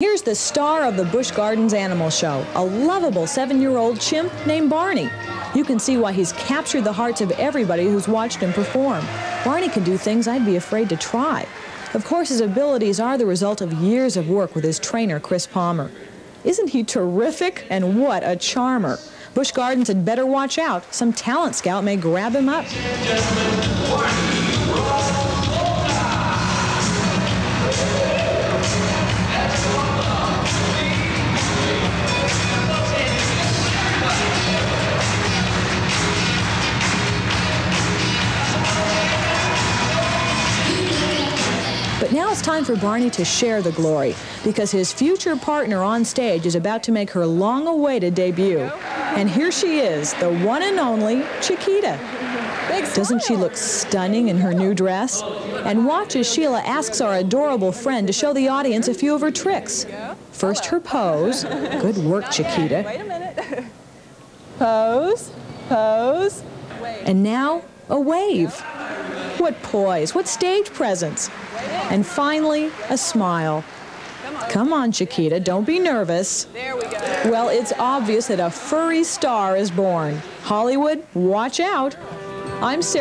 Here's the star of the Busch Gardens Animal Show, a lovable seven-year-old chimp named Barney. You can see why he's captured the hearts of everybody who's watched him perform. Barney can do things I'd be afraid to try. Of course, his abilities are the result of years of work with his trainer, Chris Palmer. Isn't he terrific? And what a charmer. Busch Gardens had better watch out. Some talent scout may grab him up. But now it's time for Barney to share the glory because his future partner on stage is about to make her long-awaited debut. And here she is, the one and only Chiquita. Doesn't she look stunning in her new dress? And watch as Sheila asks our adorable friend to show the audience a few of her tricks. First her pose. Good work, Chiquita. Wait a minute. pose, pose. And now, a wave. What poise, what stage presence. And finally, a smile. Come on, Chiquita, don't be nervous. We. Well, it's obvious that a furry star is born. Hollywood, watch out. I'm Sarah.